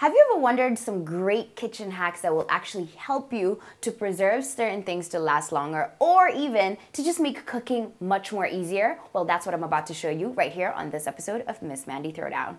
Have you ever wondered some great kitchen hacks that will actually help you to preserve certain things to last longer or even to just make cooking much more easier? Well, that's what I'm about to show you right here on this episode of Miss Mandi Throwdown.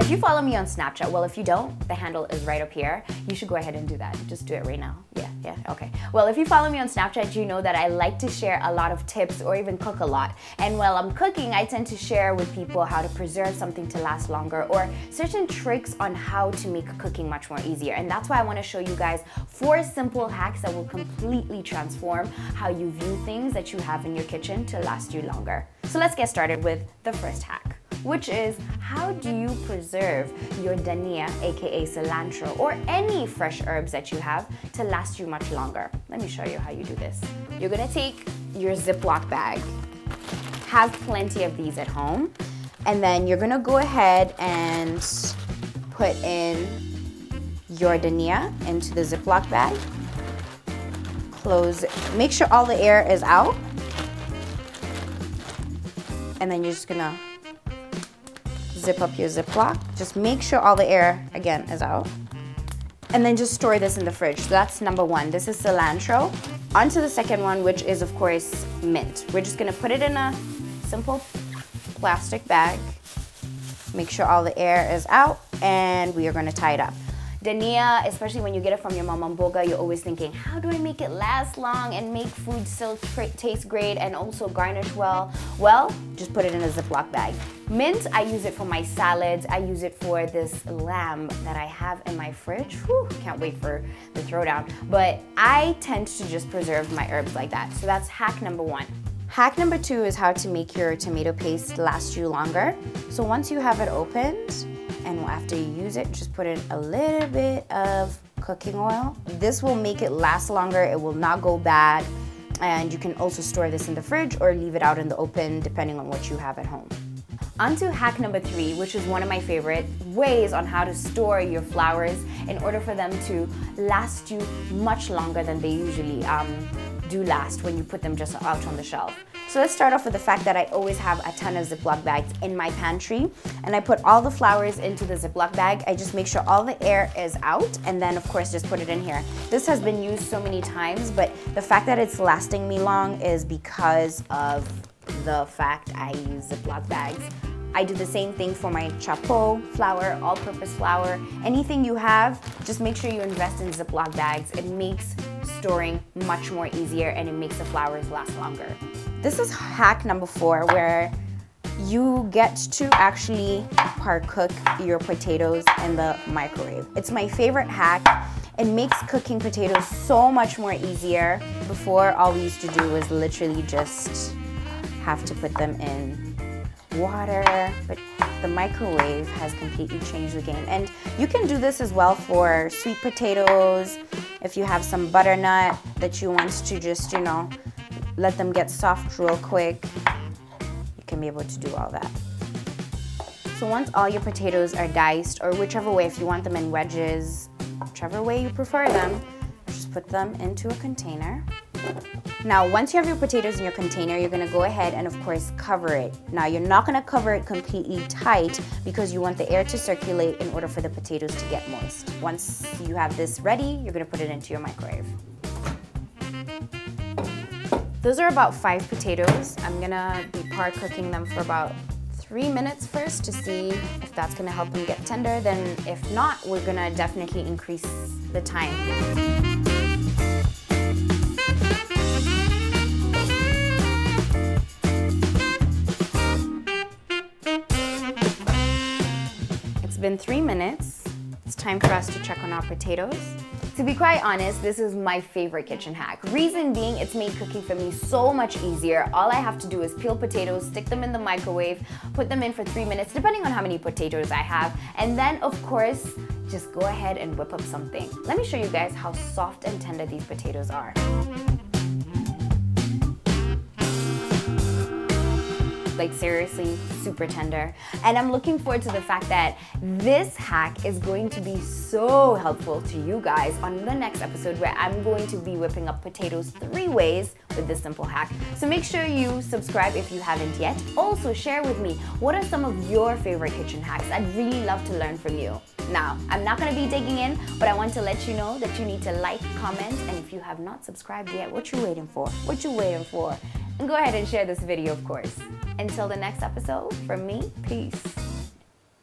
If you follow me on Snapchat, well, if you don't, the handle is right up here. You should go ahead and do that. Just do it right now. Yeah, okay. Well, if you follow me on Snapchat, you know that I like to share a lot of tips or even cook a lot. And while I'm cooking, I tend to share with people how to preserve something to last longer or certain tricks on how to make cooking much more easier. And that's why I want to show you guys four simple hacks that will completely transform how you view things that you have in your kitchen to last you longer. So let's get started with the first hack which is how do you preserve your dania, aka cilantro, or any fresh herbs that you have to last you much longer. Let me show you how you do this. You're gonna take your Ziploc bag, have plenty of these at home, and then you're gonna go ahead and put in your dania into the Ziploc bag. Close it. Make sure all the air is out. And then you're just gonna zip up your Ziploc. Just make sure all the air, again, is out. And then just store this in the fridge. So that's number one. This is cilantro. On to the second one, which is, of course, mint. We're just gonna put it in a simple plastic bag. Make sure all the air is out, and we are gonna tie it up. Dania, especially when you get it from your mom mama mboga, you're always thinking, how do I make it last long and make food still taste great and also garnish well? Well, just put it in a Ziploc bag. Mint, I use it for my salads. I use it for this lamb that I have in my fridge. Whew, can't wait for the throwdown. But I tend to just preserve my herbs like that. So that's hack number one. Hack number two is how to make your tomato paste last you longer. So once you have it opened, and after you use it, just put in a little bit of cooking oil. This will make it last longer, it will not go bad, and you can also store this in the fridge or leave it out in the open depending on what you have at home. On to hack number three, which is one of my favorite ways on how to store your flours in order for them to last you much longer than they usually um, do last when you put them just out on the shelf. So let's start off with the fact that I always have a ton of Ziploc bags in my pantry and I put all the flours into the Ziploc bag. I just make sure all the air is out and then of course just put it in here. This has been used so many times but the fact that it's lasting me long is because of the fact I use Ziploc bags. I do the same thing for my chapeau flour, all-purpose flour. Anything you have, just make sure you invest in Ziploc bags. It makes storing much more easier and it makes the flours last longer. This is hack number four where you get to actually part cook your potatoes in the microwave. It's my favorite hack. It makes cooking potatoes so much more easier. Before, all we used to do was literally just have to put them in water, but the microwave has completely changed the game. And you can do this as well for sweet potatoes, if you have some butternut that you want to just, you know, let them get soft real quick, you can be able to do all that. So once all your potatoes are diced, or whichever way, if you want them in wedges, whichever way you prefer them, just put them into a container. Now, once you have your potatoes in your container, you're gonna go ahead and of course cover it. Now, you're not gonna cover it completely tight because you want the air to circulate in order for the potatoes to get moist. Once you have this ready, you're gonna put it into your microwave. Those are about five potatoes. I'm gonna be par cooking them for about three minutes first to see if that's gonna help them get tender. Then if not, we're gonna definitely increase the time. Been three minutes. It's time for us to check on our potatoes. To be quite honest, this is my favorite kitchen hack. Reason being, it's made cooking for me so much easier. All I have to do is peel potatoes, stick them in the microwave, put them in for three minutes, depending on how many potatoes I have. And then, of course, just go ahead and whip up something. Let me show you guys how soft and tender these potatoes are. Like seriously super tender. And I'm looking forward to the fact that this hack is going to be so helpful to you guys on the next episode where I'm going to be whipping up potatoes three ways with this simple hack. So make sure you subscribe if you haven't yet. Also share with me what are some of your favorite kitchen hacks. I'd really love to learn from you. Now, I'm not gonna be digging in, but I want to let you know that you need to like, comment, and if you have not subscribed yet, what you waiting for? What you waiting for? Go ahead and share this video, of course. Until the next episode, from me, peace.